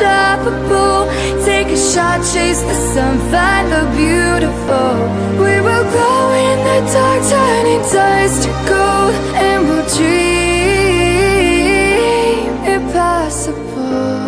unstoppable. Take a shot, chase the sun, find the beautiful. We will go in the dark, turning dust to gold And we'll dream. Impossible.